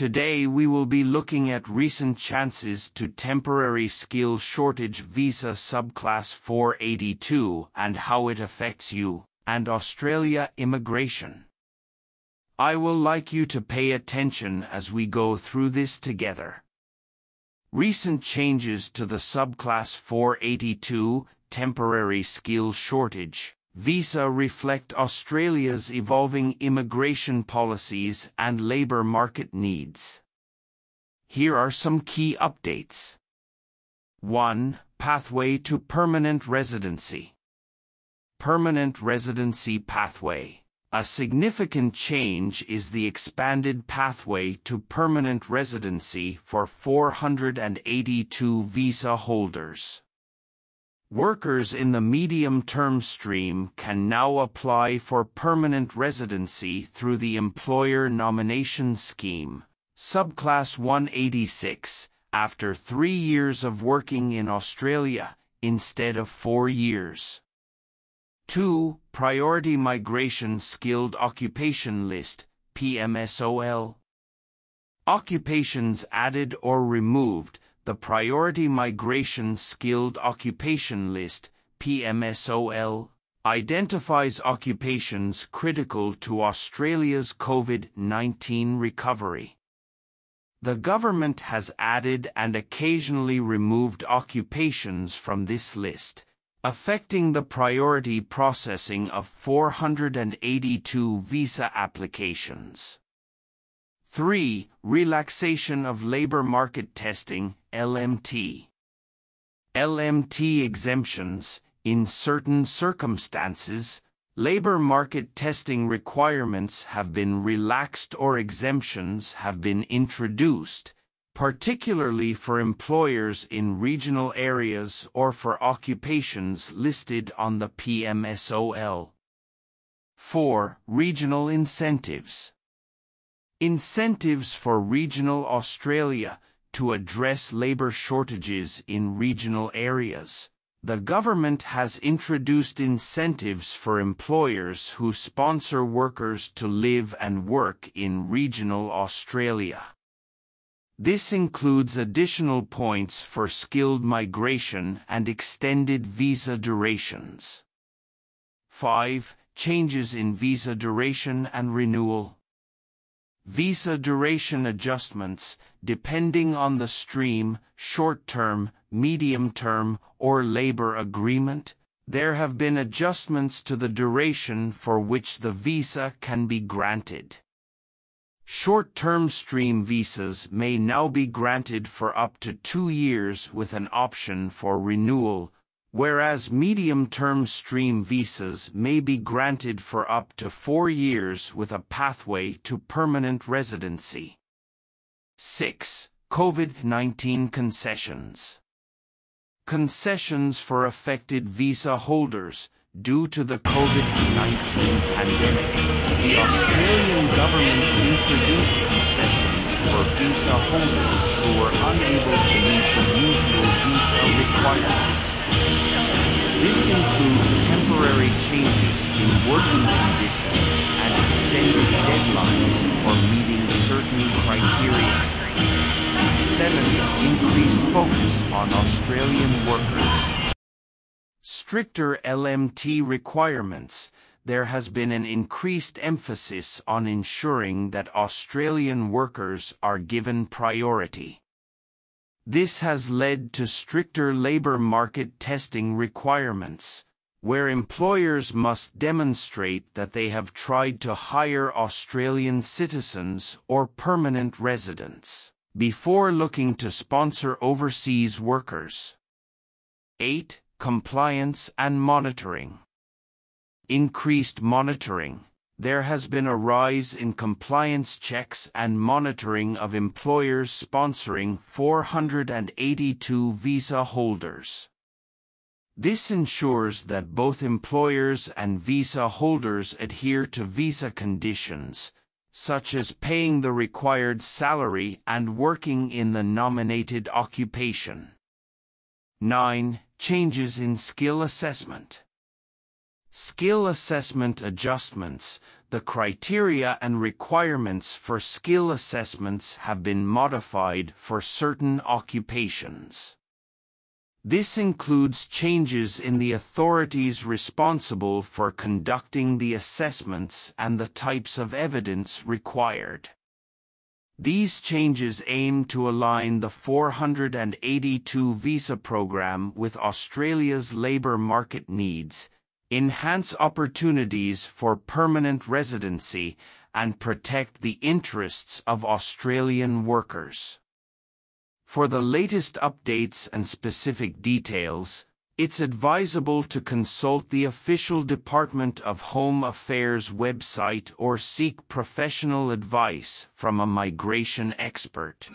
Today we will be looking at recent chances to temporary skill shortage visa subclass 482 and how it affects you and Australia immigration. I will like you to pay attention as we go through this together. Recent changes to the subclass 482 temporary skill shortage visa reflect Australia's evolving immigration policies and labour market needs. Here are some key updates. 1. Pathway to permanent residency. Permanent residency pathway. A significant change is the expanded pathway to permanent residency for 482 visa holders. Workers in the medium-term stream can now apply for permanent residency through the Employer Nomination Scheme, Subclass 186, after three years of working in Australia, instead of four years. 2. Priority Migration Skilled Occupation List, PMSOL. Occupations added or removed the Priority Migration Skilled Occupation List, PMSOL, identifies occupations critical to Australia's COVID-19 recovery. The government has added and occasionally removed occupations from this list, affecting the priority processing of 482 visa applications. 3. Relaxation of labor market testing, LMT. LMT exemptions, in certain circumstances, labor market testing requirements have been relaxed or exemptions have been introduced, particularly for employers in regional areas or for occupations listed on the PMSOL. 4. Regional incentives. Incentives for regional Australia to address labour shortages in regional areas. The government has introduced incentives for employers who sponsor workers to live and work in regional Australia. This includes additional points for skilled migration and extended visa durations. 5. Changes in visa duration and renewal. Visa duration adjustments, depending on the stream, short-term, medium-term, or labor agreement, there have been adjustments to the duration for which the visa can be granted. Short-term stream visas may now be granted for up to two years with an option for renewal, whereas medium-term stream visas may be granted for up to four years with a pathway to permanent residency. 6. COVID-19 concessions. Concessions for affected visa holders due to the COVID-19 pandemic. The Australian government introduced concessions for visa holders who were unable to meet the usual changes in working conditions and extended deadlines for meeting certain criteria. 7. Increased focus on Australian workers. Stricter LMT requirements there has been an increased emphasis on ensuring that Australian workers are given priority. This has led to stricter labor market testing requirements, where employers must demonstrate that they have tried to hire Australian citizens or permanent residents before looking to sponsor overseas workers. 8. Compliance and monitoring. Increased monitoring there has been a rise in compliance checks and monitoring of employers sponsoring 482 visa holders. This ensures that both employers and visa holders adhere to visa conditions, such as paying the required salary and working in the nominated occupation. 9. Changes in skill assessment. Skill assessment adjustments, the criteria and requirements for skill assessments have been modified for certain occupations. This includes changes in the authorities responsible for conducting the assessments and the types of evidence required. These changes aim to align the 482 visa program with Australia's labour market needs, enhance opportunities for permanent residency, and protect the interests of Australian workers. For the latest updates and specific details, it's advisable to consult the official Department of Home Affairs website or seek professional advice from a migration expert.